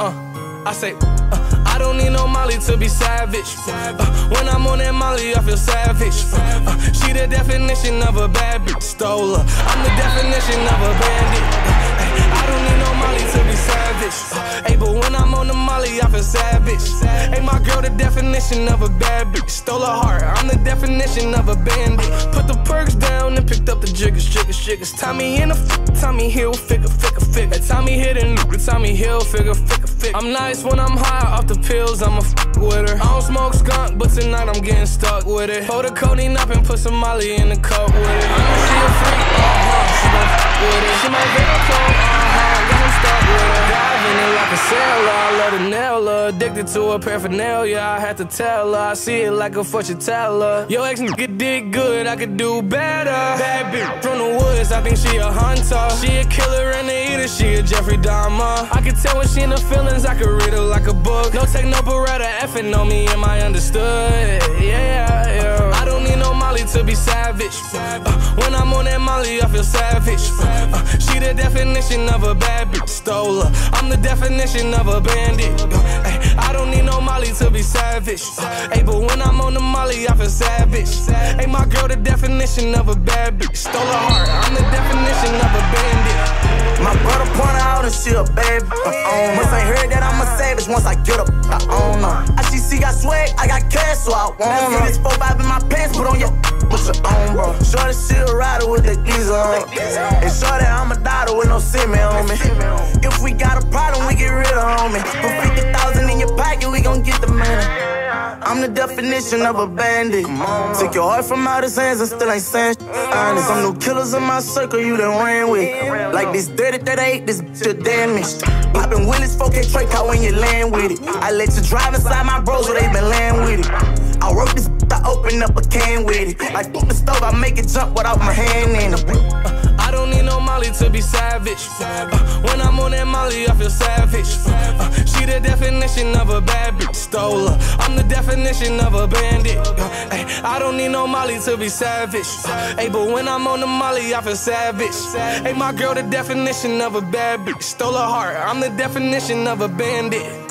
I say, uh, I don't need no Molly to be savage. Uh, when I'm on that Molly, I feel savage. Uh, she the definition of a bad bitch. Stole her. I'm the definition of a bandit. Uh, I don't need no Molly to be savage. Hey, but when I'm on the Molly, I feel savage. My girl, the definition of a bad bitch. Stole her heart. I'm the definition of a bandit. Put the perks down and picked up the jiggers, jiggers, jiggers. Tommy in the f- Tommy Hill, figure, figure, figure. Tommy hit and Tommy Hill, figure, figure, figure. I'm nice when I'm high off the pills, I'ma f with her. I don't smoke skunk, but tonight I'm getting stuck with it. Hold the codeine up and put some Molly in the cup with it. I know she a freak, uh-huh, she gon' f with it. She my cold, uh-huh, Addicted to her paraphernalia, I had to tell her. I see it like a fortune teller. Yo, ex nigga did good, I could do better. Bad bitch from the woods, I think she a hunter. She a killer and a eater, she a Jeffrey Dahmer. I can tell when she in the feelings, I could read her like a book. No take no beretta, effing on me, am I understood? Yeah, yeah. I don't need no Molly to be savage. Uh, when I'm on that Molly, I feel savage. Uh, she the definition of a bad bitch. Stole her. I'm the definition of a bandit. Uh, I don't need no Molly to be savage. Ay, but when I'm on the Molly, I feel savage. Hey, my girl, the definition of a bad bitch. Stole her heart. I'm the definition of a bandit. My brother point her out and she a baby. Uh, Must ain't heard that I'm a savage once I get up. I own her. I she see got swag, I got cash, so I want her. This 4 5 in my pants, put on your with your own, bro. Shorty, she a rider with the geezer on. And shorty, I'm a daughter with no semi on me. If we got a problem, we get rid of homie. Put 50,000 I'm the definition of a bandit. Took your heart from out his hands and still ain't saying shit. honest. Some new killers in my circle you done ran with. Like this dirty 38, this bitch damaged. Poppin' Willis, 4K Trey car when you land with it. I let you drive inside my bros where they been land with it. I wrote this, I open up a can with it. Like fuck the stove, I make it jump without my hand in it. Molly to be savage. Uh, when I'm on that Molly, I feel savage. Uh, she the definition of a bad bitch. Stole her. I'm the definition of a bandit. Uh, ay, I don't need no Molly to be savage. Uh, hey, but when I'm on the Molly, I feel savage. Hey, my girl, the definition of a bad bitch. Stole her heart. I'm the definition of a bandit.